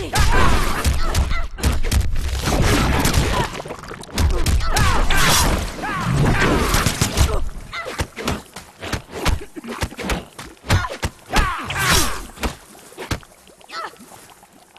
me!